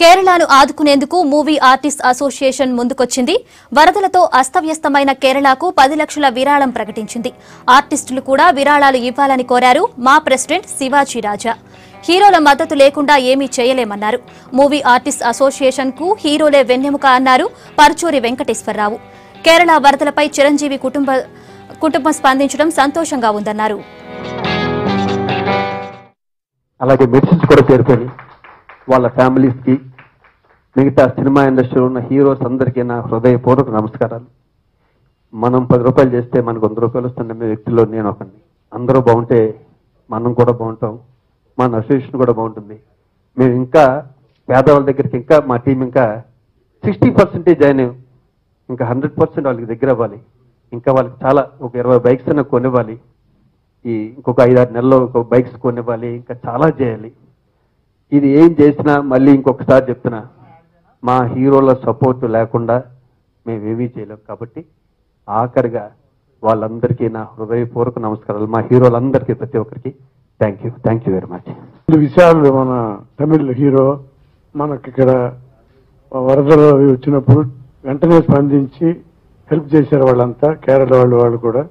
కేరళను ఆదుకునేందుకు movie artist association ముందుకొచ్చింది. వరదలతో అస్తవ్యస్తమైన కేరళకు పది లక్షల విరాళం ప్రకటించింది. ఆర్టిస్టులు కూడా విరాళాలు ఇవ్వాలని కోరారు మా ప్రెసిడెంట్ శివాజీ రాజా. హీరోల మద్దతు లేకుండా ఏమీ చేయలేమన్నారు. మూవీ ఆర్టిస్ట్ అసోసియేషన్కు హీరోలే వెన్నెముక అన్నారు పరుచూరి వెంకటేశ్వరరావు. కేరళ వరదలపై చిరంజీవి కుటుంబ కుటుంబం స్పందించడం సంతోషంగా ఉందన్నారు. అలాగే మెడిసిన్స్ కూడా చేరుకొని వాళ్ళ ఫ్యామిలీస్కి మిగతా సినిమా ఇండస్ట్రీలో ఉన్న హీరోస్ అందరికీ నా హృదయపూర్వక నమస్కారాలు. మనం పది రూపాయలు చేస్తే మనకు వంద రూపాయలు వస్తున్న వ్యక్తిలో నేను ఒకరిని అందరూ బాగుంటే మనం కూడా బాగుంటాం. మన అసోసియేషన్ కూడా బాగుంటుంది. మేము ఇంకా పేదవాళ్ళ దగ్గరికి ఇంకా మా టీం ఇంకా సిక్స్టీ పర్సెంటేజ్ జాయిన్ ఇంకా హండ్రెడ్ పర్సెంట్ వాళ్ళకి దగ్గర అవ్వాలి. ఇంకా వాళ్ళకి చాలా ఒక ఇరవై బైక్స్ అన్న కొనివ్వాలి. ఈ ఇంకొక ఐదారు నెలల్లో ఒక బైక్స్ కొనివ్వాలి. ఇంకా చాలా చేయాలి. ఇది ఏం చేసినా మళ్ళీ ఇంకొకసారి చెప్తున్నా. మా హీరోల సపోర్ట్ లేకుండా మేము ఏమీ చేయలేం. కాబట్టి ఆఖరిగా వాళ్ళందరికీ నా హృదయపూర్వక నమస్కారాలు. మా హీరోలందరికీ ప్రతి ఒక్కరికి thank you thank you very much Vishal మన తమిళ్ హీరో. మనకి ఇక్కడ వరదలు అవి వచ్చినప్పుడు వెంటనే స్పందించి హెల్ప్ చేశారు వాళ్ళంతా కేరళ వాళ్ళు వాళ్ళు కూడా.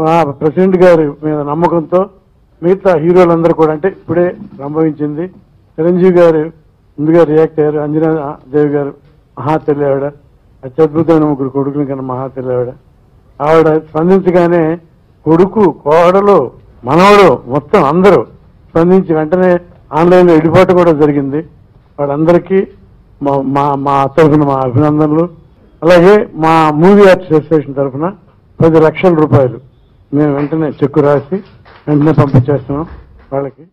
మా ప్రెసిడెంట్ గారి మీద నమ్మకంతో మిగతా హీరోలందరూ కూడా అంటే ఇప్పుడే సంభవించింది చిరంజీవి గారు ముందుగా రియాక్ట్ అయ్యారు. అంజనా దేవి గారు మహా ఆవిడ అత్యద్భుతమైన ముగ్గురు కొడుకుని కన్నా మహా ఆవిడ ఆవిడ స్పందించగానే కొడుకు కోడలు మనవడు మొత్తం అందరూ స్పందించి వెంటనే ఆన్లైన్లో ఇడిపాటు కూడా జరిగింది. వాళ్ళందరికీ మా మా మా తరఫున మా అభినందనలు. అలాగే మా మూవీ ఆర్ట్ అసోసియేషన్ తరఫున పది లక్షల రూపాయలు మేము వెంటనే చెక్కు రాసి వెంటనే పంపించేస్తున్నాం వాళ్ళకి.